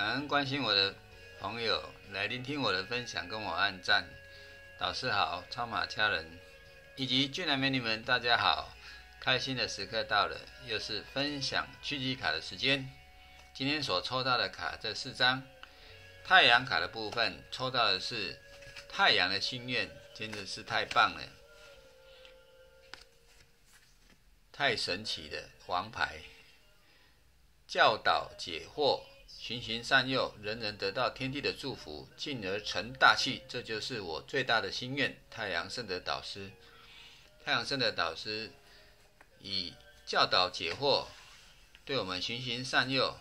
感恩关心我的朋友来聆听我的分享，跟我按赞。导师好，超马家人以及俊男美女们，大家好！开心的时刻到了，又是分享趋吉卡的时间。今天所抽到的卡这四张，太阳卡的部分抽到的是太阳的心愿，真的是太棒了，太神奇的王牌，教导解惑。循循善诱，人人得到天地的祝福，进而成大器。这就是我最大的心愿。太阳圣德导师，太阳圣德导师以教导解惑，对我们循循善诱。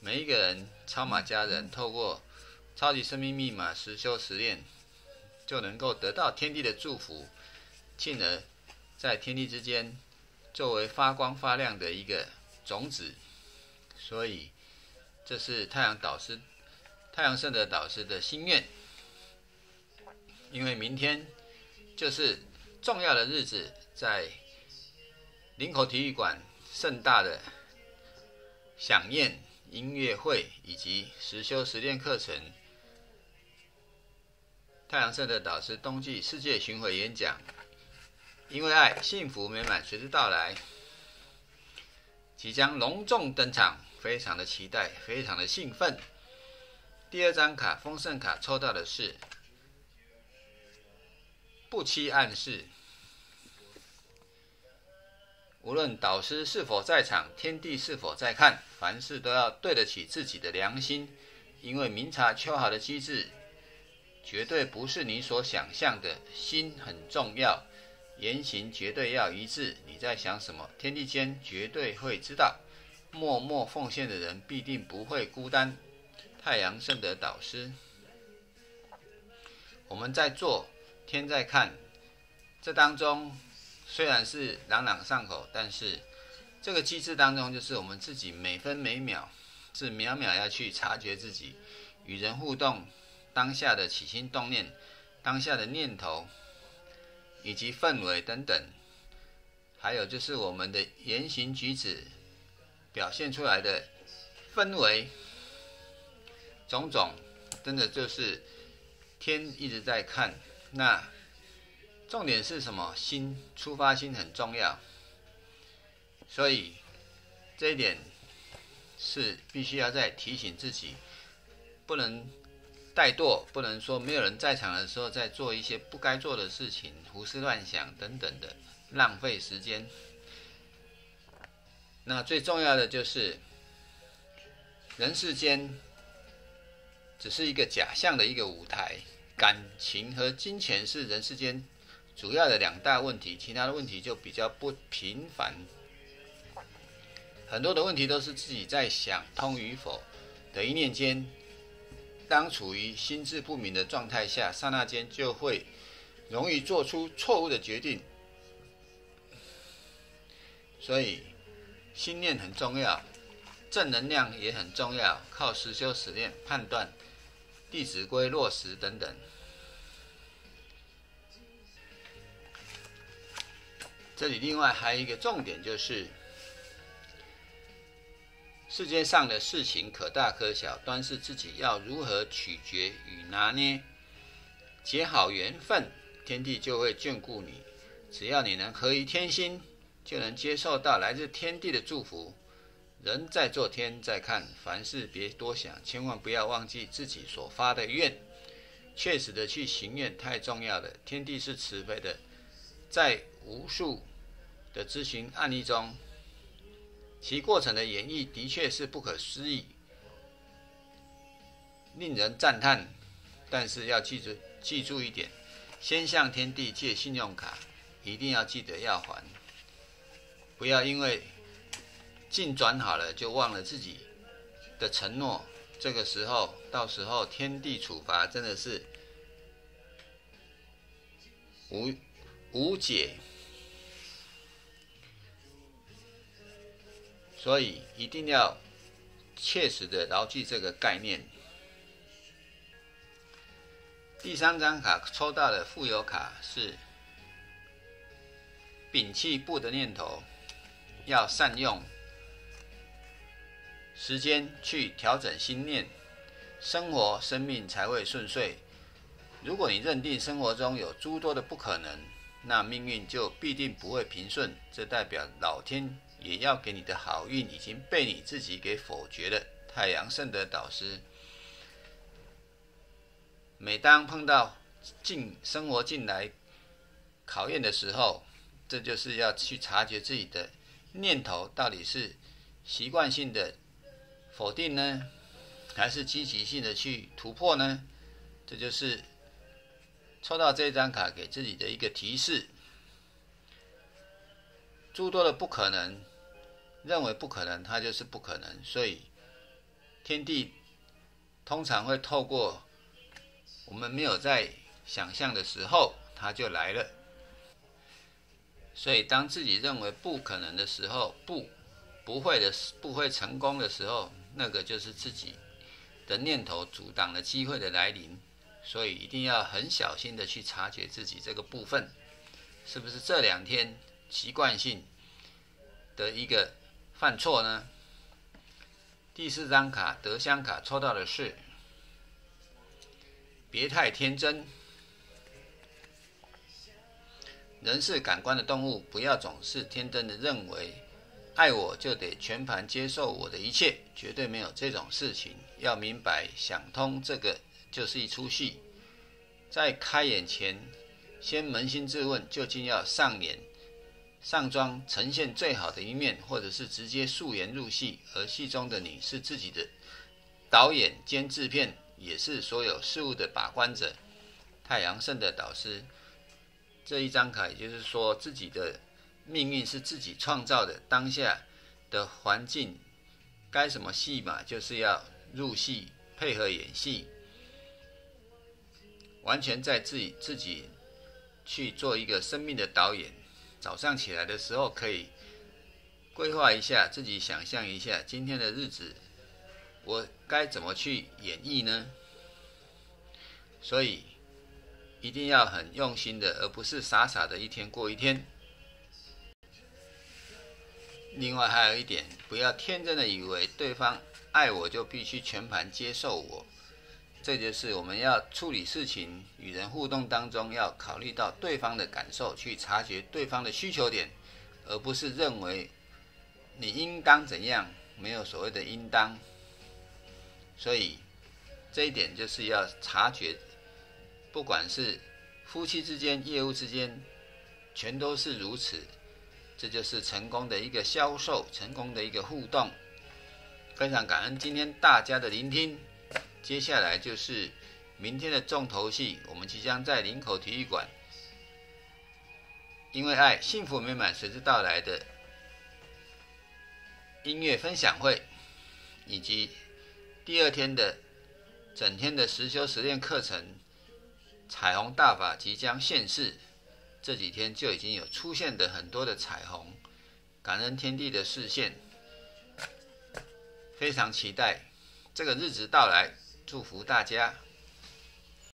每一个人，超马家人，透过超级生命密码实修实练，就能够得到天地的祝福，进而，在天地之间，作为发光发亮的一个种子。所以。这是太阳导师、太阳圣的导师的心愿，因为明天就是重要的日子，在林口体育馆盛大的响宴音乐会以及实修实练课程，太阳圣的导师冬季世界巡回演讲，因为爱，幸福美满随之到来，即将隆重登场。非常的期待，非常的兴奋。第二张卡丰盛卡抽到的是不期暗示。无论导师是否在场，天地是否在看，凡事都要对得起自己的良心，因为明察秋毫的机制绝对不是你所想象的。心很重要，言行绝对要一致。你在想什么，天地间绝对会知道。默默奉献的人必定不会孤单。太阳圣德导师，我们在做，天在看。这当中虽然是朗朗上口，但是这个机制当中，就是我们自己每分每秒是秒秒要去察觉自己与人互动当下的起心动念、当下的念头以及氛围等等，还有就是我们的言行举止。表现出来的氛围，种种，真的就是天一直在看。那重点是什么？心出发心很重要，所以这一点是必须要再提醒自己，不能怠惰，不能说没有人在场的时候在做一些不该做的事情，胡思乱想等等的，浪费时间。那最重要的就是，人世间只是一个假象的一个舞台，感情和金钱是人世间主要的两大问题，其他的问题就比较不频繁。很多的问题都是自己在想通与否的一念间，当处于心智不明的状态下，刹那间就会容易做出错误的决定，所以。心念很重要，正能量也很重要，靠实修实练判断，《弟子规》落实等等。这里另外还有一个重点就是，世界上的事情可大可小，端是自己要如何取决与拿捏，结好缘分，天地就会眷顾你。只要你能合于天心。就能接受到来自天地的祝福。人在做，天在看，凡事别多想，千万不要忘记自己所发的愿，切实的去行愿，太重要了。天地是慈悲的，在无数的咨询案例中，其过程的演绎的确是不可思议，令人赞叹。但是要记住，记住一点：先向天地借信用卡，一定要记得要还。不要因为进转好了就忘了自己的承诺，这个时候到时候天地处罚真的是无无解，所以一定要切实的牢记这个概念。第三张卡抽到的富有卡是摒弃不的念头。要善用时间去调整心念，生活生命才会顺遂。如果你认定生活中有诸多的不可能，那命运就必定不会平顺。这代表老天也要给你的好运已经被你自己给否决了。太阳圣德导师，每当碰到进生活进来考验的时候，这就是要去察觉自己的念头到底是习惯性的。否定呢，还是积极性的去突破呢？这就是抽到这张卡给自己的一个提示。诸多的不可能，认为不可能，它就是不可能。所以天地通常会透过我们没有在想象的时候，它就来了。所以当自己认为不可能的时候，不不会的不会成功的时候。那个就是自己的念头阻挡了机会的来临，所以一定要很小心的去察觉自己这个部分，是不是这两天习惯性的一个犯错呢？第四张卡德香卡抽到的是，别太天真，人是感官的动物，不要总是天真的认为。爱我就得全盘接受我的一切，绝对没有这种事情。要明白想通，这个就是一出戏。在开演前，先扪心自问，究竟要上演、上妆呈现最好的一面，或者是直接素颜入戏？而戏中的你是自己的导演兼制片，也是所有事物的把关者。太阳圣的导师，这一张卡，也就是说自己的。命运是自己创造的，当下的环境该什么戏码，就是要入戏配合演戏，完全在自己自己去做一个生命的导演。早上起来的时候，可以规划一下，自己想象一下今天的日子，我该怎么去演绎呢？所以一定要很用心的，而不是傻傻的一天过一天。另外还有一点，不要天真的以为对方爱我就必须全盘接受我，这就是我们要处理事情、与人互动当中要考虑到对方的感受，去察觉对方的需求点，而不是认为你应当怎样，没有所谓的应当。所以这一点就是要察觉，不管是夫妻之间、业务之间，全都是如此。这就是成功的一个销售，成功的一个互动。非常感恩今天大家的聆听。接下来就是明天的重头戏，我们即将在林口体育馆，因为爱，幸福美满随之到来的音乐分享会，以及第二天的整天的实修实练课程，彩虹大法即将现世。这几天就已经有出现的很多的彩虹，感恩天地的视线，非常期待这个日子到来，祝福大家。